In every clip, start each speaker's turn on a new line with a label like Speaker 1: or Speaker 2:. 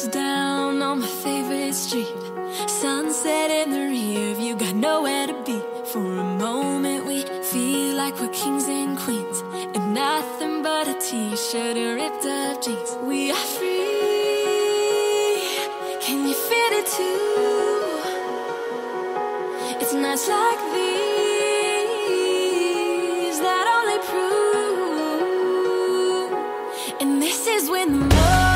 Speaker 1: windows down on my favorite street. Sunset in the rear view, got nowhere to be. For a moment, we feel like we're kings and queens. And nothing but a t shirt and ripped up jeans. We are free. Can you feel it too? It's nights like these that only prove. And this is when the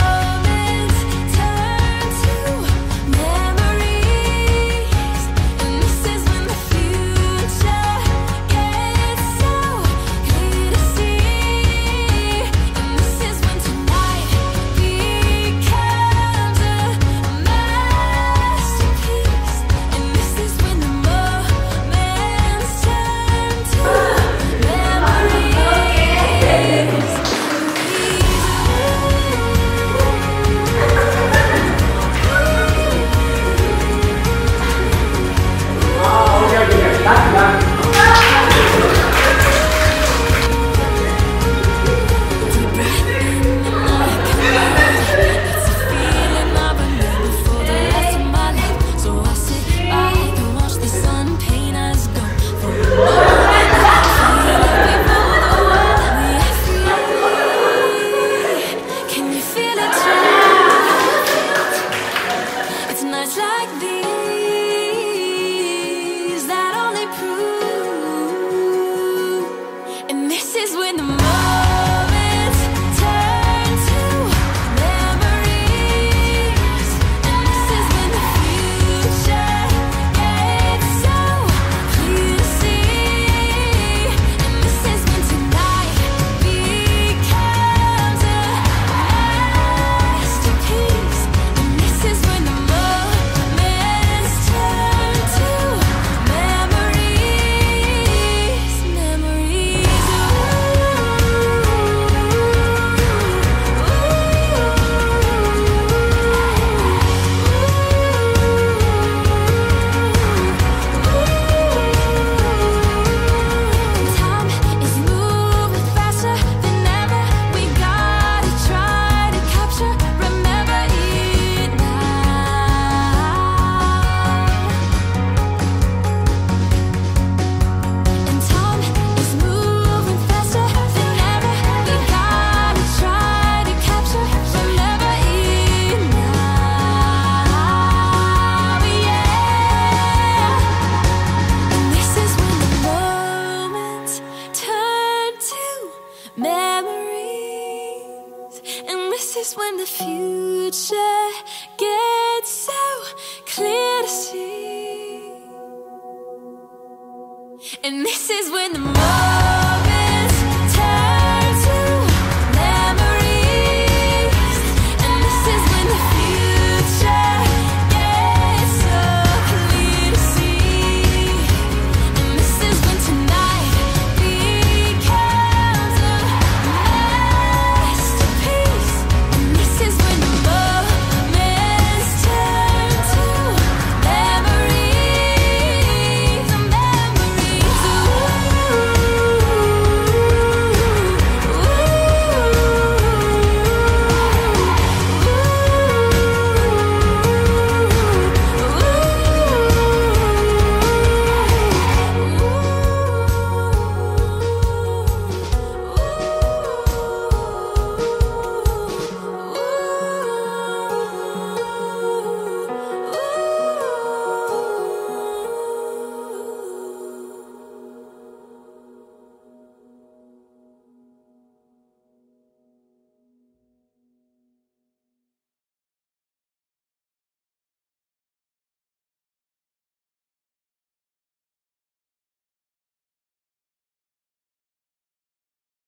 Speaker 1: When the future gets so clear to see And this is when the moon.